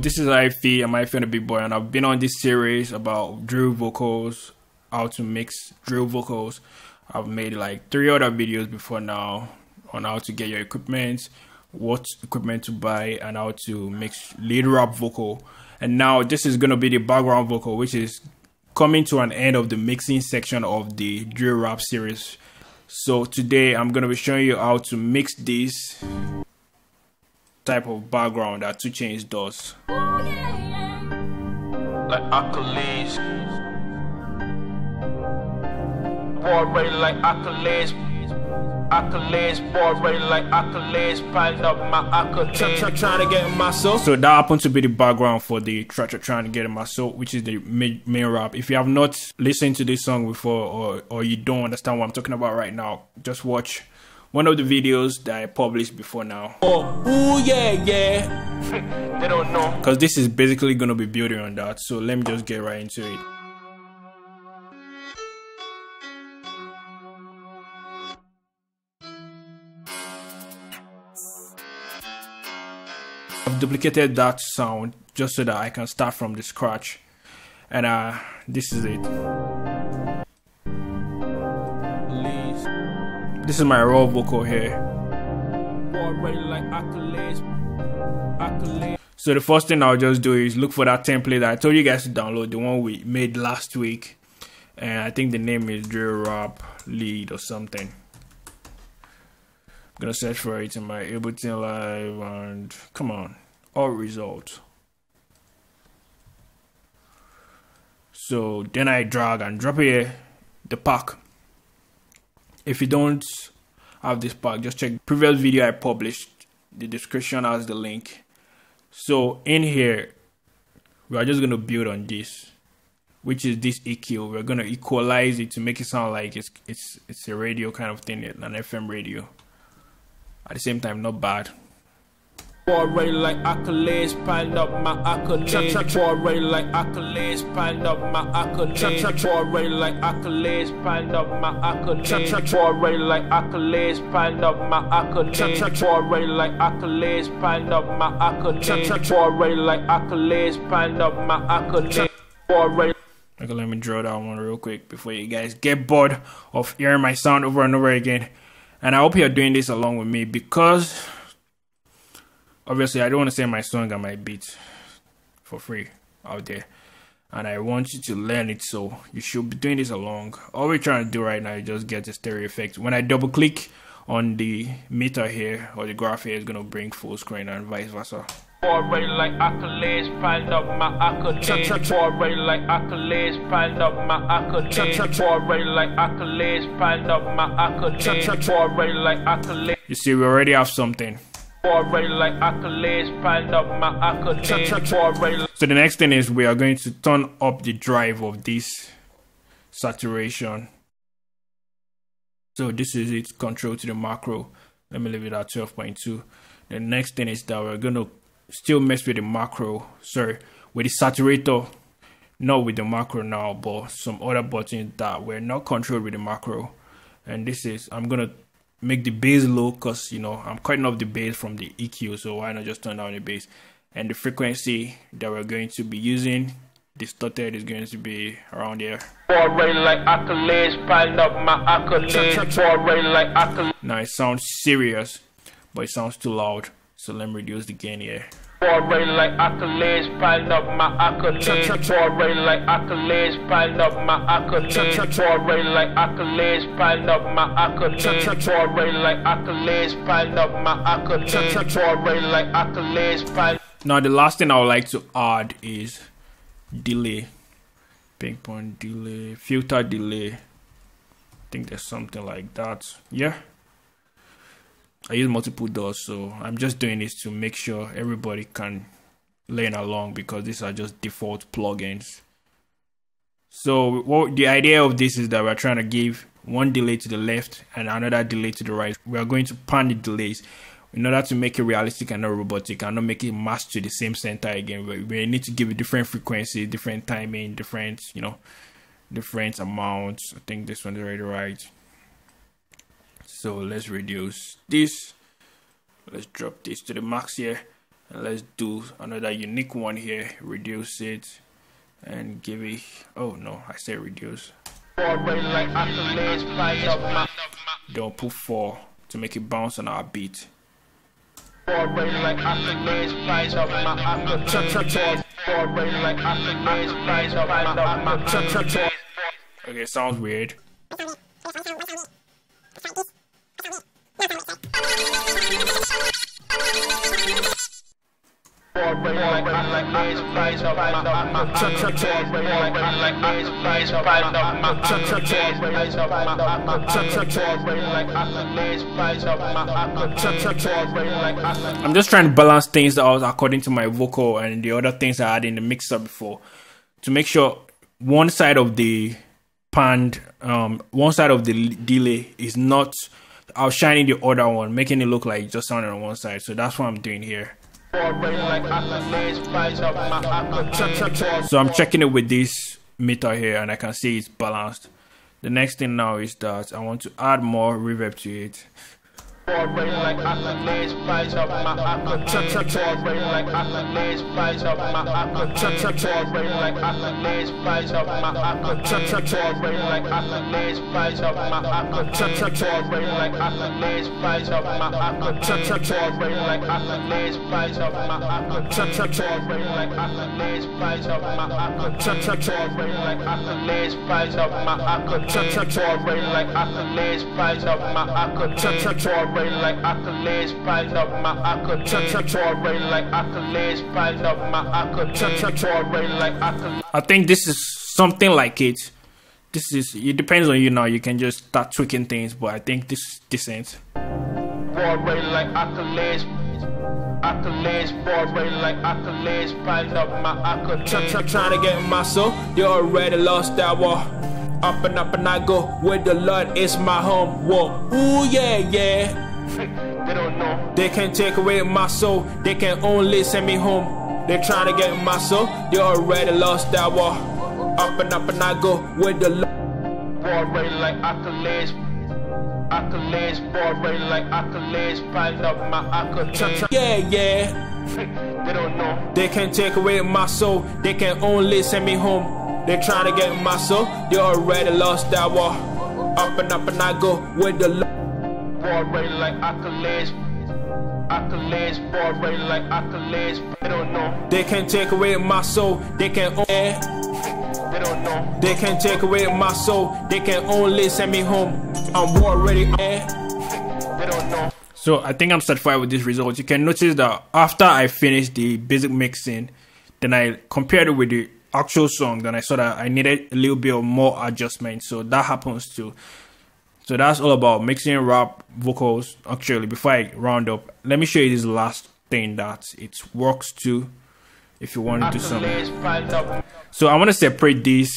This is IFE, I'm IFE the Big Boy, and I've been on this series about drill vocals, how to mix drill vocals. I've made like three other videos before now on how to get your equipment, what equipment to buy, and how to mix lead rap vocal. And now this is gonna be the background vocal, which is coming to an end of the mixing section of the drill rap series. So today I'm gonna be showing you how to mix this type of background that 2 Chainz does. Like accolades. Boy ready like accolades. Accolades, boy ready like accolades. Piling up my accolades. trying to get in my soul. So that happened to be the background for the try, trying to get in my soul, which is the main, main rap. If you have not listened to this song before, or or you don't understand what I'm talking about right now, just watch one of the videos that I published before now. Oh, ooh, yeah, yeah. they don't know. Because this is basically going to be building on that. So let me just get right into it. I've duplicated that sound just so that I can start from the scratch. And uh, this is it. This is my raw vocal here. So the first thing I'll just do is look for that template that I told you guys to download, the one we made last week. And I think the name is Drill Rap Lead or something. I'm gonna search for it in my Ableton Live and come on, all results. So then I drag and drop here the pack if you don't have this pack just check previous video i published. The description has the link. So in here we are just going to build on this which is this eq we're going to equalize it to make it sound like it's it's it's a radio kind of thing an fm radio. At the same time not bad Boy like accolades, piling up my accolades. Boy like accolades, piling up my accolades. Boy like accolades, piling up my accolades. Boy like accolades, piling up my accolades. Boy like accolades, piling up my accolades. Boy like accolades, piling up my accolades. Okay, let me draw that one real quick before you guys get bored of hearing my sound over and over again. And I hope you're doing this along with me because obviously I don't want to send my song and my beat for free out there. And I want you to learn it, so you should be doing this along. All we're trying to do right now is just get the stereo effect. When I double click on the meter here or the graph here, it's gonna bring full screen and vice versa. Already like accolades, piled up my accolades. Already like accolades, piled up my accolades. Already like accolades, piled up my accolades. Already like accolades. You see, we already have something. Like accolades, up my accolades. So the next thing is we are going to turn up the drive of this saturation. So this is it, control to the macro. Let me leave it at 12.2. The next thing is that we're going to still mess with the macro, sorry, with the saturator. Not with the macro now, but some other buttons that were not controlled with the macro. And this is, I'm going to make the bass low because you know I'm cutting off the bass from the EQ so why not just turn down the bass? And the frequency that we're going to be using distorted is going to be around here now it sounds serious but it sounds too loud so let me reduce the gain here Already like accolades, piling up my accolades. Already like accolades, piling up my accolades. Already like accolades, piling up my accolades. Already like accolades, piling up my accolades. Already like accolades, piling. Now the last thing I would like to add is delay, ping pong delay, filter delay. I think there's something like that. Yeah. I use multiple DAWs, so I'm just doing this to make sure everybody can learn along because these are just default plugins. So what the idea of this is that we're trying to give one delay to the left and another delay to the right. We are going to pan the delays in order to make it realistic and not robotic and not make it mass to the same center again. We, we need to give it different frequency, different timing, different, you know, different amounts. I think this one's already right so let's reduce this let's drop this to the max here And let's do another unique one here. Reduce it and give it. Oh no, I said reduce. Don't put four to make it bounce on our beat. Okay, sounds weird. I'm just trying to balance things out according to my vocal and the other things I had in the mixer before to make sure one side of the panned, um, one side of the delay is not outshining the other one, making it look like it just sounded on one side. So that's what I'm doing here. So I'm checking it with this meter here and I can see it's balanced. The next thing now is that I want to add more reverb to it rain like accolades, rise up my accolades. Rain like accolades, rise up my accolades. Rain like accolades, rise up my accolades. Rain like accolades, rise up my accolades. Rain like accolades, rise up my accolades. Rain like accolades, rise up my accolades. Rain like accolades, rise up my accolades. Rain like accolades, rise up my accolades. Rain like accolades, rise up my accolades. Rain like accolades, piled up my accolades. Rain like accolades, piled up my accolades. Like accolades. I think this is something like it. This is, it depends on you now. You can just start tweaking things, but I think this is decent. Broad rain like accolades. Accolades, broad rain like accolades, piled up my accolades. Check, check, trying to get my soul. You already lost that war. Up and up and I go where the Lord is my home. Whoa, ooh yeah, yeah. They don't know. They can't take away my soul. They can only send me home. They're trying to get my soul. They already lost that war. Up and up and I go where the Lord. Broadway like accolades. Accolades, Broadway like accolades. Piled up my accolades. Yeah, yeah. They don't know. They can't take away my soul. They can only send me home. They're trying to get my soul. They already lost that war. Up and up and I go with the Lord. Broadway like accolades. Accolades, Broadway like accolades. They don't know. They can't take away my soul. They can only. They don't know. They can't take away my soul. They can only send me home. I'm already. They don't know. So I think I'm satisfied with this result. You can notice that after I finished the basic mixing, then I compared it with the actual song. Then I saw that I needed a little bit of more adjustment. So that happens too. So that's all about mixing rap vocals. Actually, before I round up, let me show you this last thing that it works to if you want to do something. So I want to separate this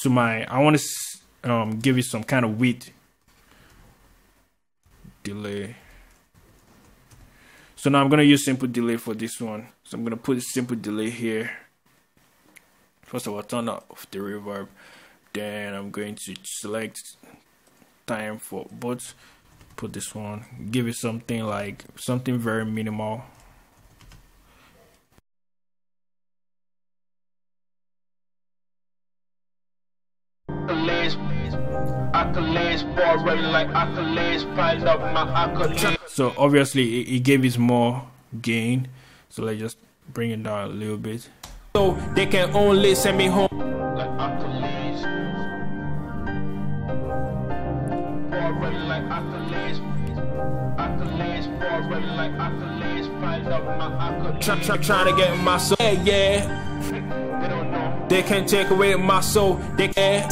to my, I want to um, give it some kind of width delay. So now I'm going to use simple delay for this one. So I'm going to put a simple delay here. First of all, turn off the reverb. Then I'm going to select time for but put this one. Give it something like something very minimal. So obviously it, gave it more gain. So let's just bring it down a little bit so they can only send me home Try, try, trying to get my soul. Yeah, yeah. They can't take away my soul. They can't.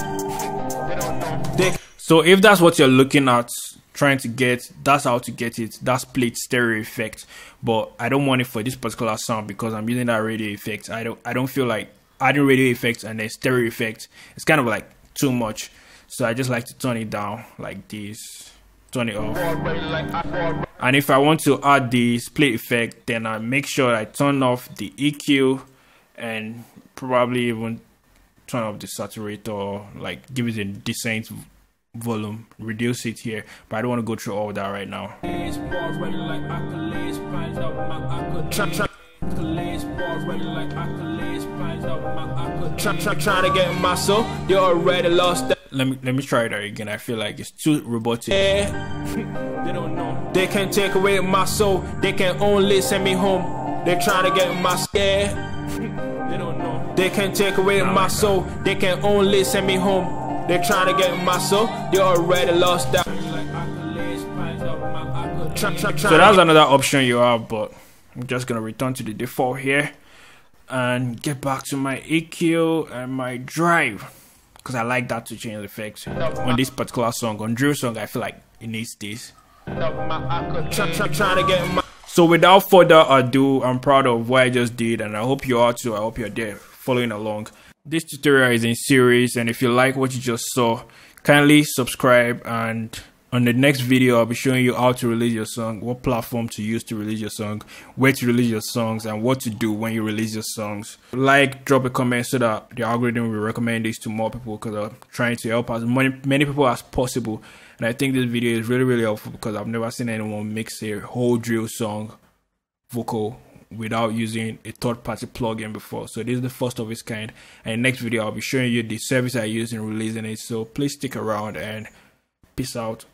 They so if that's what you're looking at, trying to get, that's how to get it. That's split stereo effect. But I don't want it for this particular sound because I'm using that radio effect. I don't I don't feel like adding radio effects and then stereo effect. It's kind of like too much. So I just like to turn it down like this. Turn it off. And if I want to add the split effect, then I make sure I turn off the EQ and probably even turn off the saturator, like give it a decent volume, reduce it here, but I don't want to go through all that right now. Trying to get soul, you already lost that. Let me let me try that again. I feel like it's too robotic. they don't know. They can take away my soul. They can only send me home. They trying to get my scare. they don't know. They can take away my soul. They can only send me home. They trying to get my soul. They already lost that. So that's another option you have, but I'm just gonna return to the default here and get back to my EQ and my drive because I like that to change the effects on this particular song. On drill song, I feel like it needs this. So without further ado, I'm proud of what I just did, and I hope you are too. I hope you're there following along. This tutorial is in series, and if you like what you just saw, kindly subscribe and on the next video, I'll be showing you how to release your song, what platform to use to release your song, where to release your songs, and what to do when you release your songs. Like, drop a comment so that the algorithm will recommend this to more people because I'm trying to help as many, many people as possible. And I think this video is really, really helpful because I've never seen anyone mix a whole drill song vocal without using a third party plugin before. So this is the first of its kind. And next video, I'll be showing you the service I use in releasing it. So please stick around and peace out.